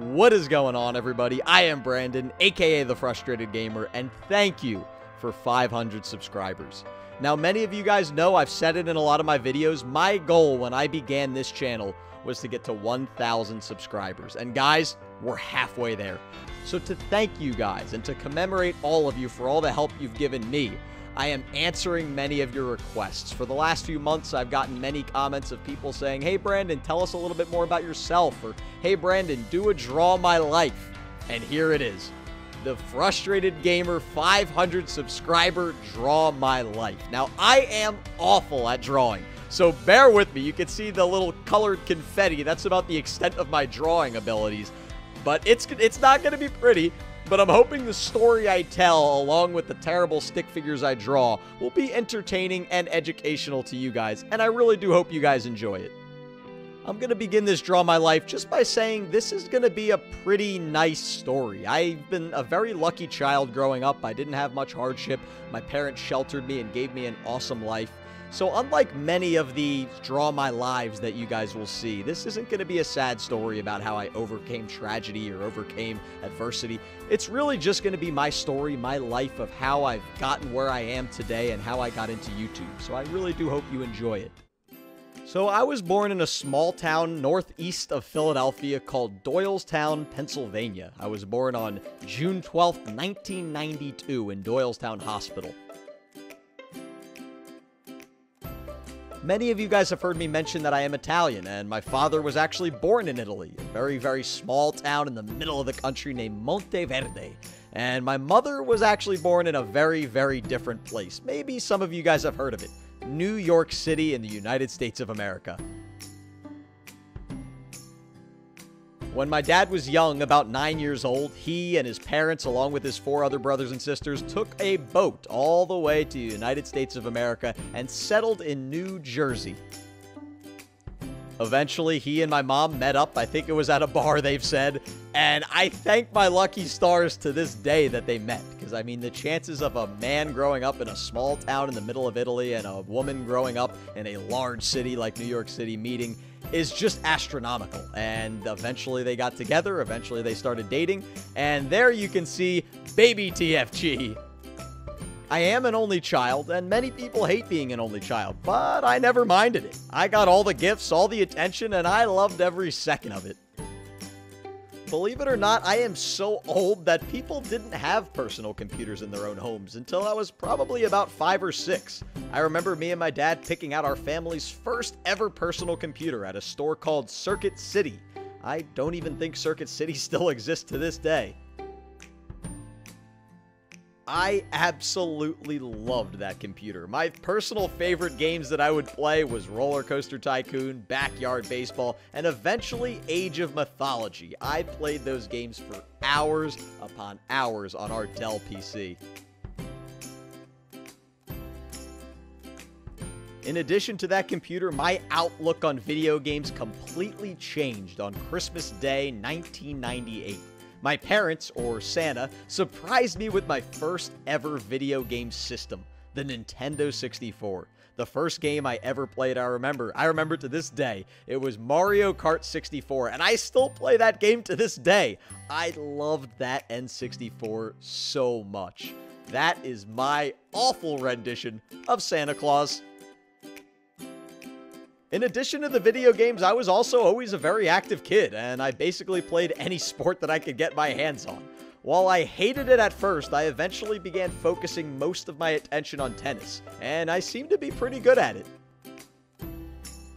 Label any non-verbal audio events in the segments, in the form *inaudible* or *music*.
What is going on, everybody? I am Brandon, aka The Frustrated Gamer, and thank you for 500 subscribers. Now, many of you guys know I've said it in a lot of my videos. My goal when I began this channel was to get to 1,000 subscribers. And guys, we're halfway there. So to thank you guys and to commemorate all of you for all the help you've given me, I am answering many of your requests. For the last few months, I've gotten many comments of people saying, Hey Brandon, tell us a little bit more about yourself, or Hey Brandon, do a draw my life. And here it is the Frustrated Gamer 500 subscriber Draw My Life. Now, I am awful at drawing, so bear with me. You can see the little colored confetti. That's about the extent of my drawing abilities. But it's, it's not going to be pretty, but I'm hoping the story I tell, along with the terrible stick figures I draw, will be entertaining and educational to you guys, and I really do hope you guys enjoy it. I'm going to begin this Draw My Life just by saying this is going to be a pretty nice story. I've been a very lucky child growing up. I didn't have much hardship. My parents sheltered me and gave me an awesome life. So, unlike many of the Draw My Lives that you guys will see, this isn't going to be a sad story about how I overcame tragedy or overcame adversity. It's really just going to be my story, my life of how I've gotten where I am today and how I got into YouTube. So, I really do hope you enjoy it. So I was born in a small town northeast of Philadelphia called Doylestown, Pennsylvania. I was born on June 12, 1992 in Doylestown Hospital. Many of you guys have heard me mention that I am Italian, and my father was actually born in Italy, a very, very small town in the middle of the country named Monteverde. And my mother was actually born in a very, very different place. Maybe some of you guys have heard of it. New York City in the United States of America. When my dad was young, about nine years old, he and his parents, along with his four other brothers and sisters, took a boat all the way to the United States of America and settled in New Jersey. Eventually, he and my mom met up. I think it was at a bar, they've said. And I thank my lucky stars to this day that they met. Because, I mean, the chances of a man growing up in a small town in the middle of Italy and a woman growing up in a large city like New York City meeting is just astronomical. And eventually they got together. Eventually they started dating. And there you can see baby TFG. I am an only child, and many people hate being an only child, but I never minded it. I got all the gifts, all the attention, and I loved every second of it. Believe it or not, I am so old that people didn't have personal computers in their own homes until I was probably about five or six. I remember me and my dad picking out our family's first ever personal computer at a store called Circuit City. I don't even think Circuit City *laughs* still exists to this day. I absolutely loved that computer. My personal favorite games that I would play was Roller Coaster Tycoon, Backyard Baseball, and eventually Age of Mythology. I played those games for hours upon hours on our Dell PC. In addition to that computer, my outlook on video games completely changed on Christmas Day 1998. My parents, or Santa, surprised me with my first ever video game system, the Nintendo 64. The first game I ever played, I remember. I remember to this day. It was Mario Kart 64, and I still play that game to this day. I loved that N64 so much. That is my awful rendition of Santa Claus. In addition to the video games, I was also always a very active kid, and I basically played any sport that I could get my hands on. While I hated it at first, I eventually began focusing most of my attention on tennis, and I seemed to be pretty good at it.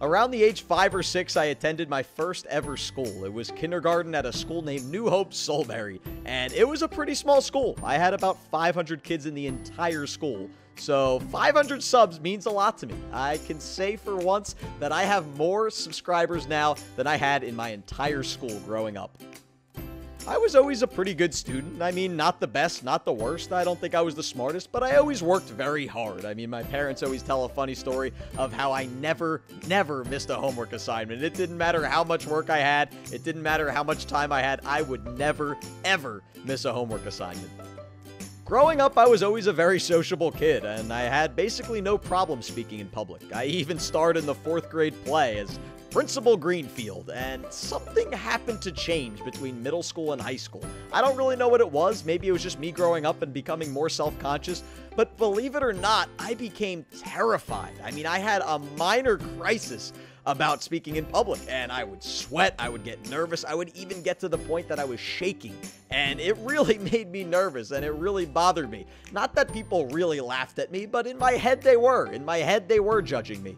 Around the age 5 or 6, I attended my first ever school. It was kindergarten at a school named New Hope Solebury, and it was a pretty small school. I had about 500 kids in the entire school, so 500 subs means a lot to me. I can say for once that I have more subscribers now than I had in my entire school growing up. I was always a pretty good student. I mean, not the best, not the worst. I don't think I was the smartest, but I always worked very hard. I mean, my parents always tell a funny story of how I never, never missed a homework assignment. It didn't matter how much work I had, it didn't matter how much time I had, I would never, ever miss a homework assignment. Growing up, I was always a very sociable kid, and I had basically no problem speaking in public. I even starred in the fourth grade play as Principal Greenfield, and something happened to change between middle school and high school. I don't really know what it was. Maybe it was just me growing up and becoming more self conscious. But believe it or not, I became terrified. I mean, I had a minor crisis about speaking in public, and I would sweat, I would get nervous, I would even get to the point that I was shaking, and it really *laughs* made me nervous, and it really bothered me. Not that people really laughed at me, but in my head they were. In my head they were judging me.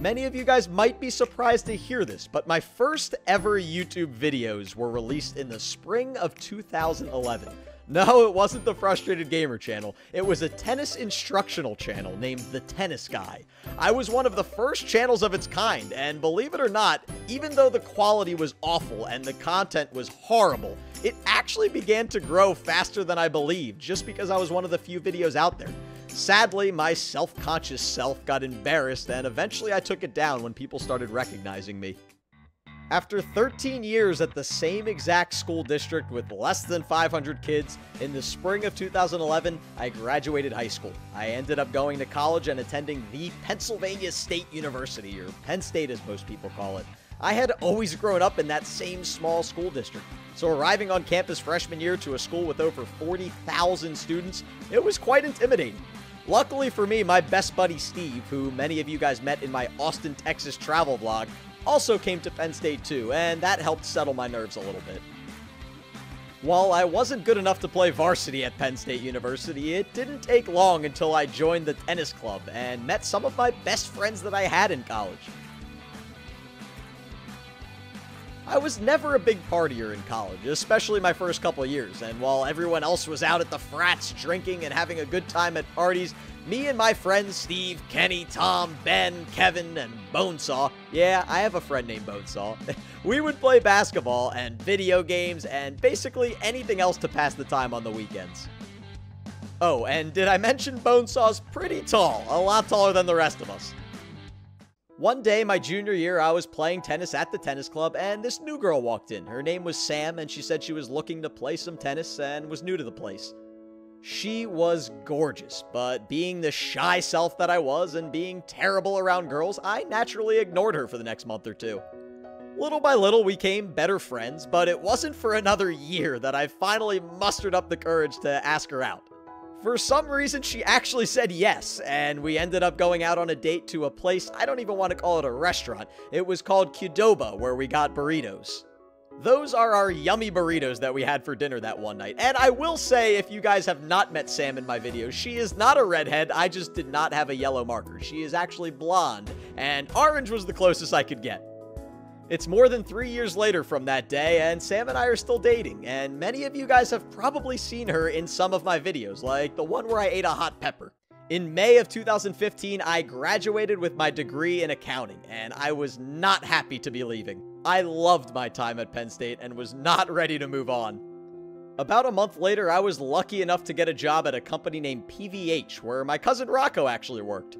Many of you guys might be surprised to hear this, but my first ever YouTube videos were released in the spring of 2011. No, it wasn't the Frustrated Gamer channel. It was a tennis instructional channel named The Tennis Guy. I was one of the first channels of its kind, and believe it or not, even though the quality was awful and the content was horrible, it actually began to grow faster than I believed just because I was one of the few videos out there. Sadly, my self-conscious self got embarrassed and eventually I took it down when people started recognizing me. After 13 years at the same exact school district with less than 500 kids, in the spring of 2011, I graduated high school. I ended up going to college and attending the Pennsylvania State University, or Penn State as most people call it. I had always grown up in that same small school district. So arriving on campus freshman year to a school with over 40,000 students, it was quite intimidating. Luckily for me, my best buddy Steve, who many of you guys met in my Austin, Texas travel vlog, also came to Penn State too, and that helped settle my nerves a little bit. While I wasn't good enough to play varsity at Penn State University, it didn't take long until I joined the tennis club and met some of my best friends that I had in college. I was never a big partier in college, especially my first couple years, and while everyone else was out at the frats drinking and having a good time at parties, me and my friends Steve, Kenny, Tom, Ben, Kevin, and Bonesaw, yeah, I have a friend named Bonesaw, *laughs* we would play basketball and video games and basically anything else to pass the time on the weekends. Oh, and did I mention Bonesaw's pretty tall, a lot taller than the rest of us. One day, my junior year, I was playing tennis at the tennis club, and this new girl walked in. Her name was Sam, and she said she was looking to play some tennis and was new to the place. She was gorgeous, but being the shy self that I was and being terrible around girls, I naturally ignored her for the next month or two. Little by little, we became better friends, but it wasn't for another year that I finally mustered up the courage to ask her out. For some reason, she actually said yes, and we ended up going out on a date to a place, I don't even want to call it a restaurant. It was called Qdoba, where we got burritos. Those are our yummy burritos that we had for dinner that one night. And I will say, if you guys have not met Sam in my videos, she is not a redhead. I just did not have a yellow marker. She is actually blonde, and orange was the closest I could get. It's more than three years later from that day, and Sam and I are still dating, and many of you guys have probably seen her in some of my videos, like the one where I ate a hot pepper. In May of 2015, I graduated with my degree in accounting, and I was not happy to be leaving. I loved my time at Penn State and was not ready to move on. About a month later, I was lucky enough to get a job at a company named PVH, where my cousin Rocco actually worked.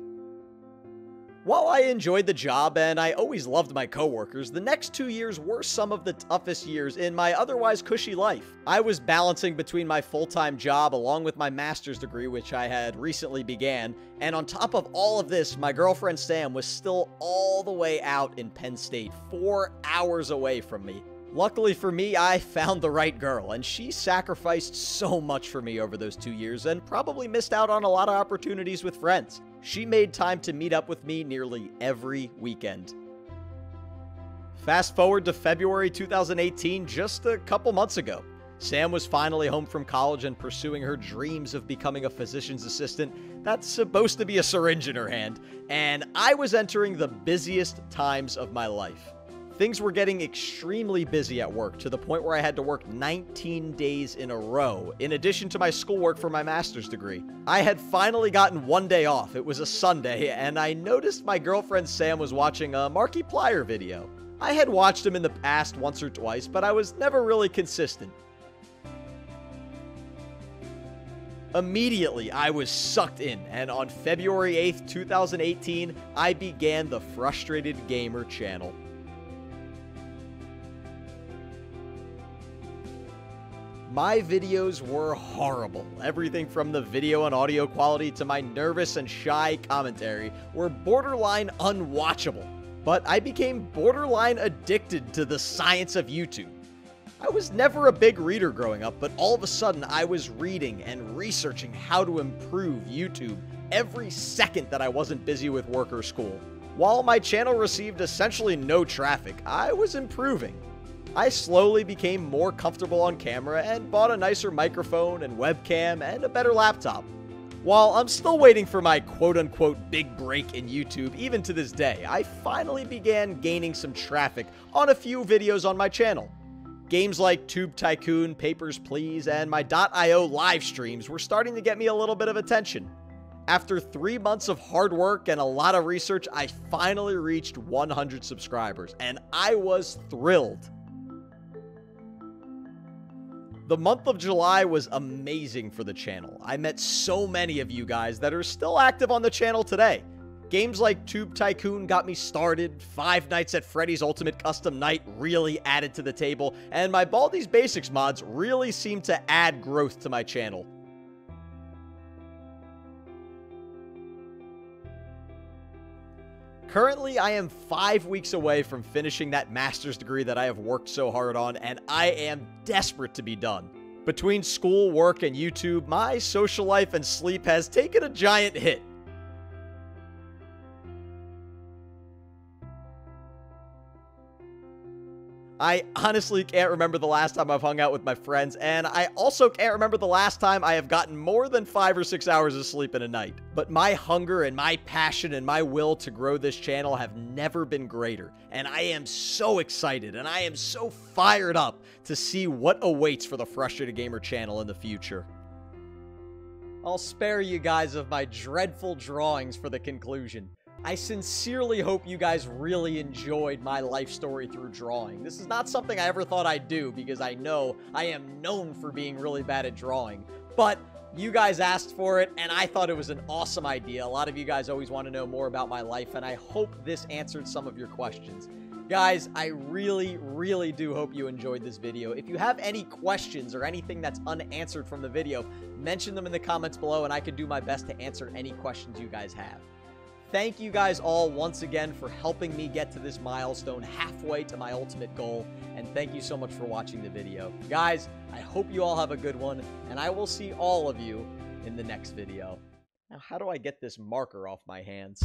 While I enjoyed the job and I always loved my coworkers, the next two years were some of the toughest years in my otherwise cushy life. I was balancing between my full-time job along with my master's degree, which I had recently began, and on top of all of this, my girlfriend Sam was still all the way out in Penn State, four hours away from me. Luckily for me, I found the right girl, and she sacrificed so much for me over those two years and probably missed out on a lot of opportunities with friends. She made time to meet up with me nearly every weekend. Fast forward to February 2018, just a couple months ago. Sam was finally home from college and pursuing her dreams of becoming a physician's assistant. That's supposed to be a syringe in her hand. And I was entering the busiest times of my life. Things were getting extremely busy at work to the point where I had to work 19 days in a row, in addition to my schoolwork for my master's degree. I had finally gotten one day off. It was a Sunday, and I noticed my girlfriend Sam was watching a Markiplier video. I had watched him in the past once or twice, but I was never really consistent. Immediately, I was sucked in, and on February 8th, 2018, I began the Frustrated Gamer channel. My videos were horrible. Everything from the video and audio quality to my nervous and shy commentary were borderline unwatchable. but I became borderline addicted to the science of YouTube. I was never a big reader growing up, but all of a sudden I was reading and researching how to improve YouTube every second that I wasn't busy with work or school. While my channel received essentially no traffic, I was improving. I slowly became more comfortable on camera and bought a nicer microphone and webcam and a better laptop. While I'm still waiting for my quote unquote big break in YouTube, even to this day, I finally began gaining some traffic on a few videos on my channel. Games like Tube Tycoon, Papers, Please, and my .io live streams were starting to get me a little bit of attention. After three months of hard work and a lot of research, I finally reached 100 subscribers, and I was thrilled. The month of July was amazing for the channel. I met so many of you guys that are still active on the channel today. Games like Tube Tycoon got me started, Five Nights at Freddy's Ultimate Custom Night really added to the table, and my Baldi's Basics mods really seemed to add growth to my channel. Currently, I am five weeks away from finishing that master's degree that I have worked so hard on, and I am desperate to be done. Between school, work, and YouTube, my social life and sleep has taken a giant hit. I honestly can't remember the last time I've hung out with my friends, and I also can't remember the last time I have gotten more than five or six hours of sleep in a night. But my hunger and my passion and my will to grow this channel have never been greater, and I am so excited and I am so fired up to see what awaits for the Frustrated Gamer channel in the future. I'll spare you guys of my dreadful drawings for the conclusion. I sincerely hope you guys really enjoyed my life story through drawing. This is not something I ever thought I'd do because I know I am known for being really bad at drawing. But you guys asked for it, and I thought it was an awesome idea. A lot of you guys always want to know more about my life, and I hope this answered some of your questions. Guys, I really, really do hope you enjoyed this video. If you have any questions or anything that's unanswered from the video, mention them in the comments below, and I can do my best to answer any questions you guys have. Thank you guys all once again for helping me get to this milestone halfway to my ultimate goal. And thank you so much for watching the video. Guys, I hope you all have a good one, and I will see all of you in the next video. Now, how do I get this marker off my hands?